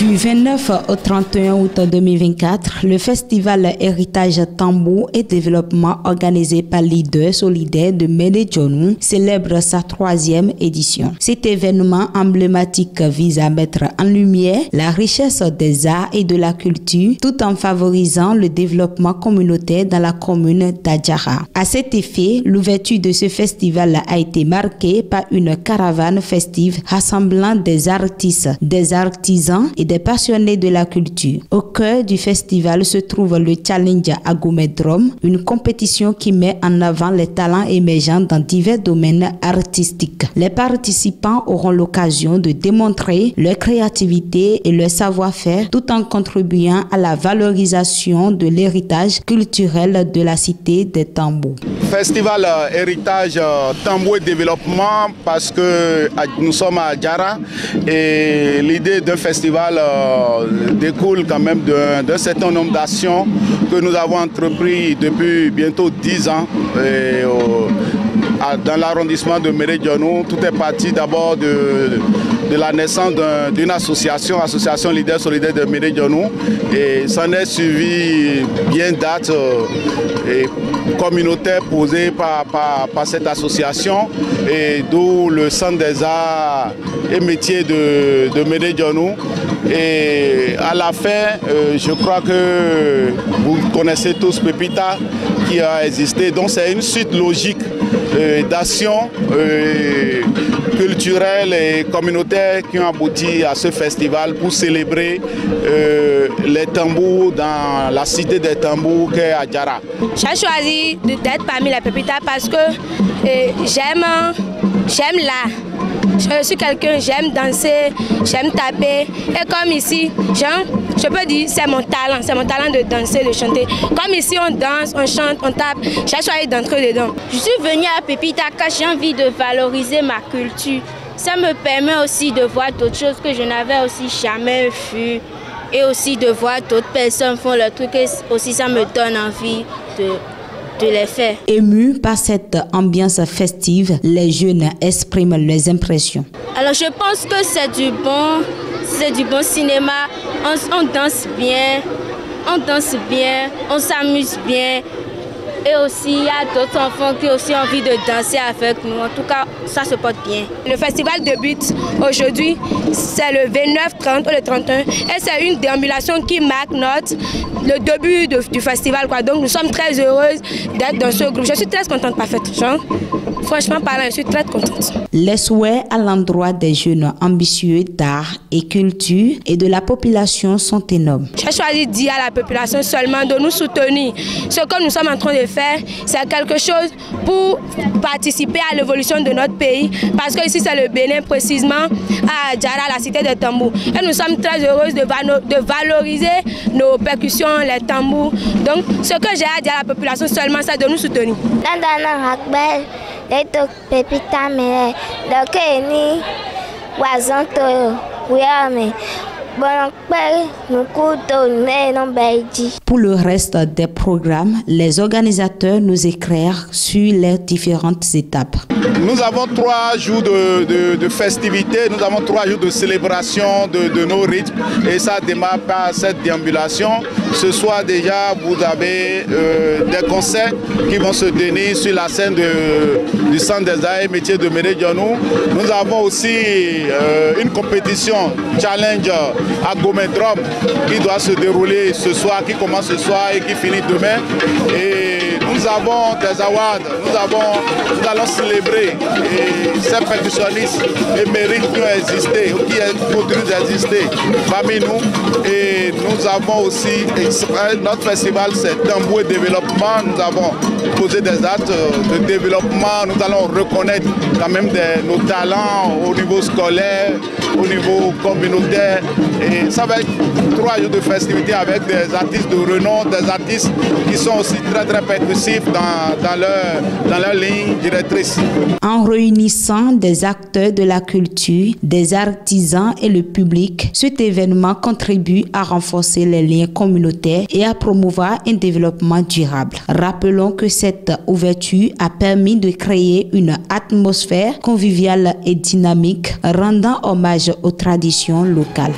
29 au 31 août 2024, le festival Héritage Tambou et Développement organisé par Leader Solidaire de Médéjonou célèbre sa troisième édition. Cet événement emblématique vise à mettre en lumière la richesse des arts et de la culture tout en favorisant le développement communautaire dans la commune d'Adjara. À cet effet, l'ouverture de ce festival a été marquée par une caravane festive rassemblant des artistes, des artisans et des passionnés de la culture. Au cœur du festival se trouve le Challenge Agomedrome, une compétition qui met en avant les talents émergents dans divers domaines artistiques. Les participants auront l'occasion de démontrer leur créativité et leur savoir-faire tout en contribuant à la valorisation de l'héritage culturel de la cité des tambours. Festival euh, Héritage euh, Tambour et Développement parce que nous sommes à Djara et l'idée d'un festival euh, découle quand même d'un certain nombre d'actions que nous avons entrepris depuis bientôt 10 ans dans l'arrondissement de Méridionou. Tout est parti d'abord de, la naissance d'une association, Association Leader Solidaire de Méridionou. Et s'en est suivi bien date et communautaire posée par, par, cette association et d'où le Centre des arts et métiers de, de. Et à la fin, euh, je crois que vous connaissez tous Pepita qui a existé. Donc c'est une suite logique euh, d'actions euh, culturelles et communautaires qui ont abouti à ce festival pour célébrer les tambours dans la cité des tambours qu'est Adjara. J'ai choisi d'être parmi les Pépitas parce que j'aime j'aime. Je suis quelqu'un, j'aime danser, j'aime taper. Et comme ici, je peux dire c'est mon talent, c'est mon talent de danser, de chanter. Comme ici, on danse, on chante, on tape, j'ai choisi d'entrer dedans. Je suis venue à Pépita car j'ai envie de valoriser ma culture. Ça me permet aussi de voir d'autres choses que je n'avais aussi jamais vues et aussi de voir d'autres personnes font le truc et aussi ça me donne envie de de les faire. Émus par cette ambiance festive, les jeunes expriment leurs impressions. Alors je pense que c'est du bon, c'est du bon cinéma. On, on danse bien, on danse bien, on s'amuse bien. Et aussi, il y a d'autres enfants qui ont aussi envie de danser avec nous. En tout cas, ça se porte bien. Le festival débute aujourd'hui, c'est le 29, 30 ou le 31. Et c'est une déambulation qui marque notre, le début du festival. Quoi. Donc nous sommes très heureuses d'être dans ce groupe. Je suis très contente, parfaite. Jean. Franchement parlant, je suis très contente. Les souhaits à l'endroit des jeunes ambitieux d'art et culture et de la population sont énormes. J'ai choisi de dire à la population seulement de nous soutenir. Ce que nous sommes en train de faire, c'est quelque chose pour participer à l'évolution de notre pays. Parce que ici, c'est le Bénin, précisément à Djara, la cité des tambours. Et nous sommes très heureuses de, de valoriser nos percussions, les tambours. Donc, ce que j'ai à dire à la population seulement, c'est de nous soutenir. Pepita pour le reste des programmes, les organisateurs nous éclairent sur les différentes étapes. Nous avons trois jours de, festivités, nous avons trois jours de célébration de, nos rythmes et ça démarre par cette déambulation. Ce soir déjà, vous avez euh, des concerts qui vont se tenir sur la scène du Centre des Arts et Métiers de Méridionou. Nous avons aussi euh, une compétition challenge à qui doit se dérouler ce soir, qui commence ce soir et qui finit demain. Nous avons des awards, nous, avons, nous allons célébrer. Ces percussionnistes émérites qui ont existé, qui continuent d'exister parmi nous. Et nous avons aussi, notre festival c'est Tamboué Développement, nous avons posé des actes de développement, nous allons reconnaître quand même nos talents au niveau scolaire, au niveau communautaire. Et ça va être trois jours de festivités avec des artistes de renom, des artistes qui sont aussi très très dans, leur. En réunissant des acteurs de la culture, des artisans et le public, cet événement contribue à renforcer les liens communautaires et à promouvoir un développement durable. Rappelons que cette ouverture a permis de créer une atmosphère conviviale et dynamique rendant hommage aux traditions locales.